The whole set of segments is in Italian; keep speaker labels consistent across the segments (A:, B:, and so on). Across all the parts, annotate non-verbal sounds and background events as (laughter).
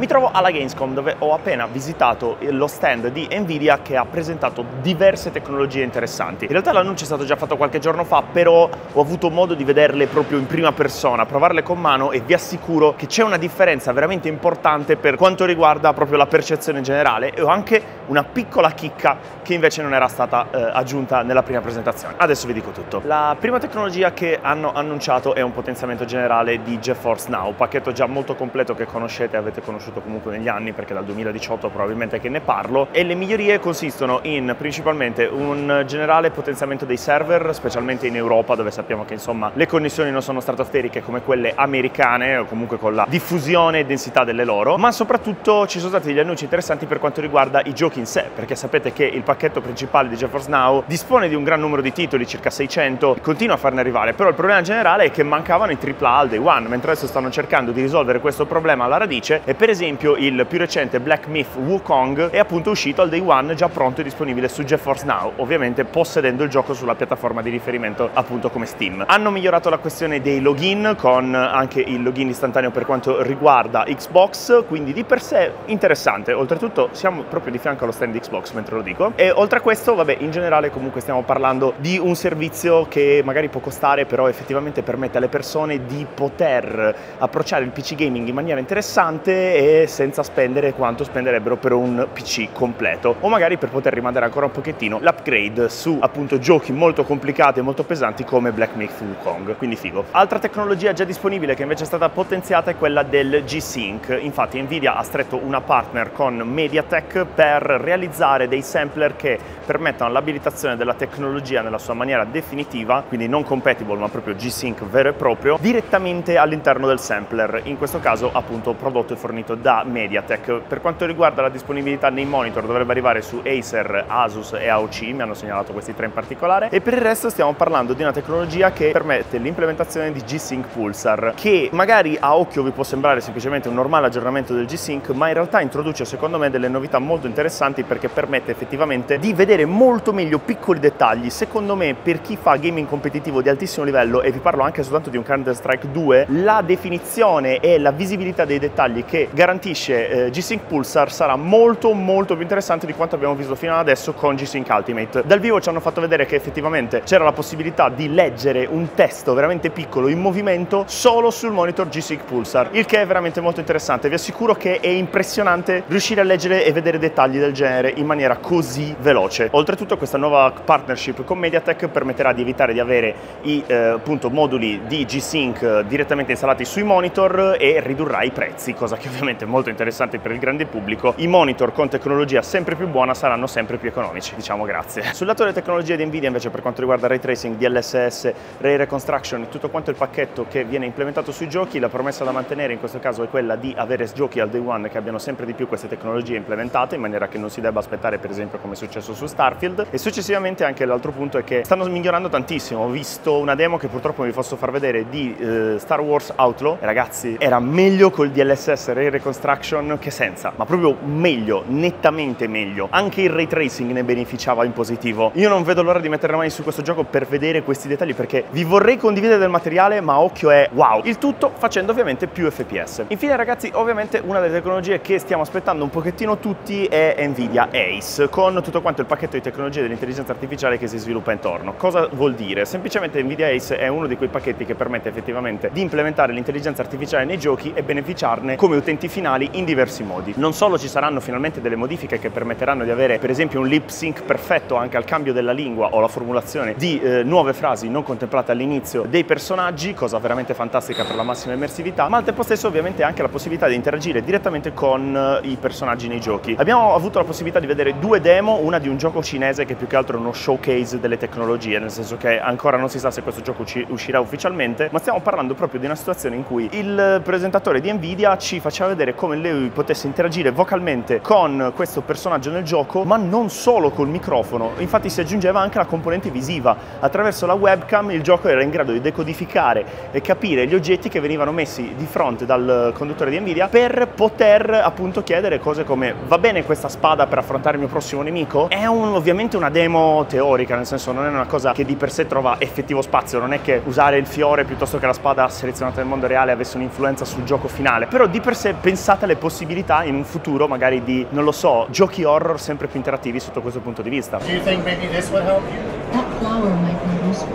A: Mi trovo alla Gamescom dove ho appena visitato lo stand di Nvidia che ha presentato diverse tecnologie interessanti. In realtà l'annuncio è stato già fatto qualche giorno fa, però ho avuto modo di vederle proprio in prima persona, provarle con mano e vi assicuro che c'è una differenza veramente importante per quanto riguarda proprio la percezione generale e ho anche una piccola chicca che invece non era stata eh, aggiunta nella prima presentazione. Adesso vi dico tutto. La prima tecnologia che hanno annunciato è un potenziamento generale di GeForce Now, pacchetto già molto completo che conoscete, avete conosciuto comunque negli anni perché dal 2018 probabilmente che ne parlo e le migliorie consistono in principalmente un generale potenziamento dei server, specialmente in Europa dove sappiamo che insomma le connessioni non sono stratosferiche come quelle americane o comunque con la diffusione e densità delle loro, ma soprattutto ci sono stati degli annunci interessanti per quanto riguarda i giochi in sé, perché sapete che il pacchetto principale di GeForce Now dispone di un gran numero di titoli, circa 600, continua a farne arrivare, però il problema generale è che mancavano i AAA al day one, mentre adesso stanno cercando di risolvere questo problema alla radice e per esempio il più recente Black Myth Wukong è appunto uscito al day one già pronto e disponibile su GeForce Now, ovviamente possedendo il gioco sulla piattaforma di riferimento appunto come Steam. Hanno migliorato la questione dei login con anche il login istantaneo per quanto riguarda Xbox, quindi di per sé interessante, oltretutto siamo proprio di fianco allo stand Xbox mentre lo dico e oltre a questo vabbè in generale comunque stiamo parlando di un servizio che magari può costare però effettivamente permette alle persone di poter approcciare il PC gaming in maniera interessante e senza spendere quanto spenderebbero per un PC completo o magari per poter rimandare ancora un pochettino l'upgrade su appunto giochi molto complicati e molto pesanti come Black Myth Wukong, quindi figo. Altra tecnologia già disponibile che invece è stata potenziata è quella del G-Sync, infatti Nvidia ha stretto una partner con MediaTek per realizzare dei sampler che permettono l'abilitazione della tecnologia nella sua maniera definitiva, quindi non compatible ma proprio G-Sync vero e proprio, direttamente all'interno del sampler, in questo caso appunto prodotto e fornito da MediaTek. Per quanto riguarda la disponibilità nei monitor dovrebbe arrivare su Acer, Asus e AOC, mi hanno segnalato questi tre in particolare, e per il resto stiamo parlando di una tecnologia che permette l'implementazione di G-Sync Pulsar, che magari a occhio vi può sembrare semplicemente un normale aggiornamento del G-Sync, ma in realtà introduce secondo me delle novità molto interessanti perché permette effettivamente di vedere molto meglio piccoli dettagli. Secondo me per chi fa gaming competitivo di altissimo livello, e vi parlo anche soltanto di un Counter Strike 2, la definizione e la visibilità dei dettagli che garantisce eh, G-Sync Pulsar sarà molto molto più interessante di quanto abbiamo visto fino ad adesso con G-Sync Ultimate. Dal vivo ci hanno fatto vedere che effettivamente c'era la possibilità di leggere un testo veramente piccolo in movimento solo sul monitor G-Sync Pulsar, il che è veramente molto interessante. Vi assicuro che è impressionante riuscire a leggere e vedere dettagli del genere in maniera così veloce. Oltretutto questa nuova partnership con MediaTek permetterà di evitare di avere i eh, appunto, moduli di G-Sync direttamente installati sui monitor e ridurrà i prezzi, cosa che ovviamente è molto interessante per il grande pubblico. I monitor con tecnologia sempre più buona saranno sempre più economici, diciamo grazie. Sul lato delle tecnologie di Nvidia invece per quanto riguarda ray tracing, DLSS, ray reconstruction, tutto quanto il pacchetto che viene implementato sui giochi, la promessa da mantenere in questo caso è quella di avere giochi al day one che abbiano sempre di più queste tecnologie implementate in maniera che non si debba aspettare per esempio come è successo su Starfield e successivamente anche l'altro punto è che stanno migliorando tantissimo ho visto una demo che purtroppo vi posso far vedere di eh, Star Wars Outlaw e ragazzi era meglio col DLSS Ray Reconstruction che senza ma proprio meglio nettamente meglio anche il ray tracing ne beneficiava in positivo io non vedo l'ora di mettere le mani su questo gioco per vedere questi dettagli perché vi vorrei condividere del materiale ma occhio è wow il tutto facendo ovviamente più FPS infine ragazzi ovviamente una delle tecnologie che stiamo aspettando un pochettino tutti è Nvidia Ace con tutto quanto il pacchetto di tecnologie dell'intelligenza artificiale che si sviluppa intorno. Cosa vuol dire? Semplicemente Nvidia Ace è uno di quei pacchetti che permette effettivamente di implementare l'intelligenza artificiale nei giochi e beneficiarne come utenti finali in diversi modi. Non solo ci saranno finalmente delle modifiche che permetteranno di avere per esempio un lip sync perfetto anche al cambio della lingua o la formulazione di eh, nuove frasi non contemplate all'inizio dei personaggi, cosa veramente fantastica per la massima immersività, ma al tempo stesso ovviamente anche la possibilità di interagire direttamente con eh, i personaggi nei giochi. Abbiamo avuto la possibilità di vedere due demo, una di un gioco cinese che più che altro è uno showcase delle tecnologie, nel senso che ancora non si sa se questo gioco uscirà ufficialmente, ma stiamo parlando proprio di una situazione in cui il presentatore di Nvidia ci faceva vedere come lui potesse interagire vocalmente con questo personaggio nel gioco, ma non solo col microfono, infatti si aggiungeva anche la componente visiva. Attraverso la webcam il gioco era in grado di decodificare e capire gli oggetti che venivano messi di fronte dal conduttore di Nvidia per poter appunto chiedere cose come va bene questa spada per affrontare il mio prossimo nemico? È un, ovviamente una demo teorica, nel senso non è una cosa che di per sé trova effettivo spazio, non è che usare il fiore piuttosto che la spada selezionata nel mondo reale avesse un'influenza sul gioco finale, però di per sé pensate alle possibilità in un futuro magari di, non lo so, giochi horror sempre più interattivi sotto questo punto di vista.
B: Do you think maybe this would help you?
C: That flower might be useful.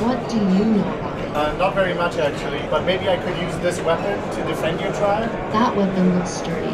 C: What do you know about it?
B: Uh, not very much actually, but maybe I could use this weapon to defend your tribe?
C: That weapon looks sturdy.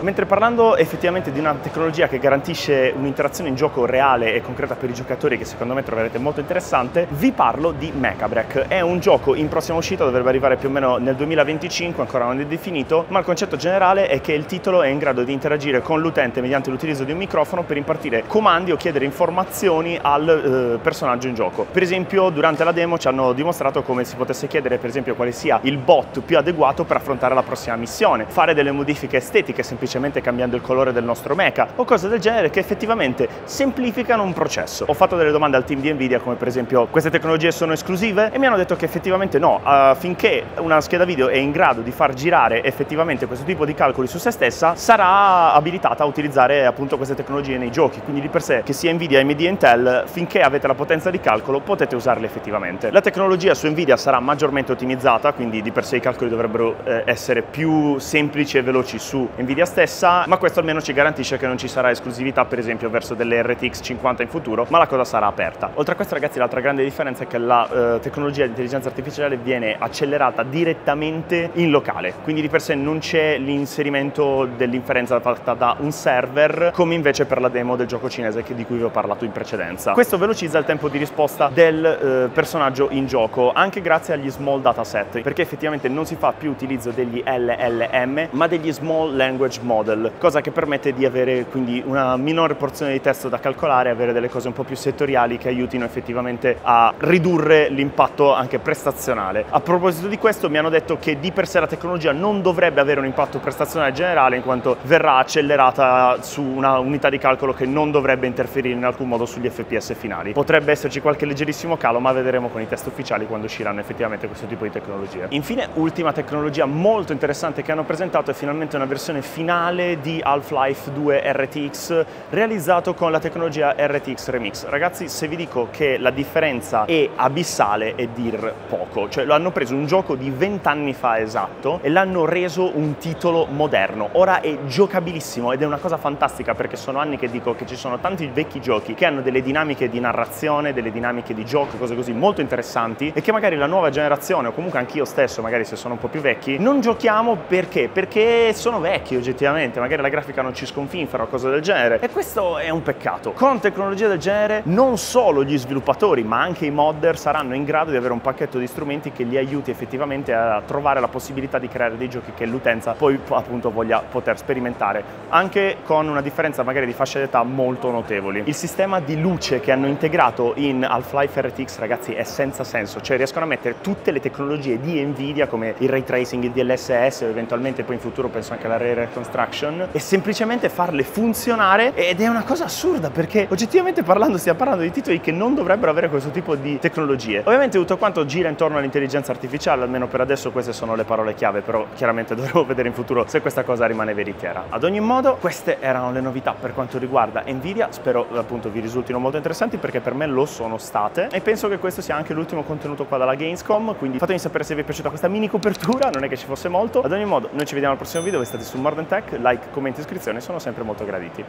A: Mentre parlando effettivamente di una tecnologia che garantisce un'interazione in gioco reale e concreta per i giocatori che secondo me troverete molto interessante, vi parlo di Mechabreak. È un gioco in prossima uscita, dovrebbe arrivare più o meno nel 2025, ancora non è definito, ma il concetto generale è che il titolo è in grado di interagire con l'utente mediante l'utilizzo di un microfono per impartire comandi o chiedere informazioni al eh, personaggio in gioco. Per esempio, durante la demo ci hanno dimostrato come si potesse chiedere per esempio quale sia il bot più adeguato per affrontare la prossima missione, fare delle modifiche estetiche semplicemente cambiando il colore del nostro mecha o cose del genere che effettivamente semplificano un processo. Ho fatto delle domande al team di Nvidia come per esempio queste tecnologie sono esclusive e mi hanno detto che effettivamente no, uh, finché una scheda video è in grado di far girare effettivamente questo tipo di calcoli su se stessa sarà abilitata a utilizzare appunto queste tecnologie nei giochi, quindi di per sé che sia Nvidia, AMD Intel, finché avete la potenza di calcolo potete usarle effettivamente. La tecnologia su Nvidia sarà maggiormente ottimizzata, quindi di per sé i calcoli dovrebbero eh, essere più semplici e veloci su Nvidia stessa, ma questo almeno ci garantisce che non ci sarà esclusività per esempio verso delle RTX 50 in futuro, ma la cosa sarà aperta. Oltre a questo ragazzi l'altra grande differenza è che la eh, tecnologia di intelligenza artificiale viene accelerata direttamente in locale, quindi di per sé non c'è l'inserimento dell'inferenza fatta da un server come invece per la demo del gioco cinese di cui vi ho parlato in precedenza. Questo velocizza il tempo di risposta del eh, personaggio in gioco anche grazie agli small dataset perché effettivamente non si fa più utilizzo degli LLM ma degli small language model cosa che permette di avere quindi una minore porzione di testo da calcolare avere delle cose un po' più settoriali che aiutino effettivamente a ridurre l'impatto anche prestazionale. A proposito di questo mi hanno detto che di per sé la tecnologia non dovrebbe avere un impatto prestazionale generale in quanto verrà accelerata su una unità di calcolo che non dovrebbe interferire in alcun modo sugli FPS finali. Potrebbe esserci qualche leggerissimo calo ma vedremo con i test ufficiali quando usciranno effettivamente questo tipo di tecnologie. Infine ultima tecnologia molto interessante che hanno presentato è finalmente una versione finale di Half-Life 2 RTX realizzato con la tecnologia RTX Remix. Ragazzi se vi dico che la differenza è abissale è dir poco, cioè lo hanno preso un gioco di 20 anni fa esatto e l'hanno reso un titolo moderno. Ora è giocabilissimo ed è una cosa fantastica perché sono anni che dico che ci sono tanti vecchi giochi che hanno delle dinamiche di narrazione, delle dinamiche di gioco, cose così molto interessanti e che magari la nuova generazione o comunque anch'io stesso, magari se sono un po' più vecchi, non giochiamo perché? Perché sono vecchi oggettivamente, magari la grafica non ci sconfinfera o cose del genere e questo è un peccato. Con tecnologie del genere non solo gli sviluppatori ma anche i modder saranno in grado di avere un pacchetto di strumenti che li aiuti effettivamente a trovare la possibilità di creare dei giochi che l'utenza poi appunto voglia poter sperimentare, anche con una differenza magari di fascia d'età molto notevoli. Il sistema di luce che hanno integrato in Half-Life RTX ragazzi è senza senso, cioè riescono a mettere tutte le tecnologie di Nvidia come il ray tracing, il DLSS, eventualmente poi in futuro penso anche alla Ray Reconstruction e semplicemente farle funzionare ed è una cosa assurda perché oggettivamente parlando stiamo parlando di titoli che non dovrebbero avere questo tipo di tecnologie. Ovviamente tutto quanto gira intorno all'intelligenza artificiale, almeno per adesso queste sono le parole chiave, però chiaramente (laughs) dovremo vedere in futuro se questa cosa rimane veritiera. Ad ogni modo queste erano le novità per quanto riguarda Nvidia, spero appunto vi risultino molto interessanti perché per me lo sono state e penso che questo sia anche l'ultimo contenuto qua dalla Gamescom, quindi fatemi sapere se vi è piaciuta questa mini copertura, non è che ci fosse molto. Ad ogni modo noi ci vediamo al prossimo video, voi state su Modern Tech, like, commenti e iscrizioni sono sempre molto graditi.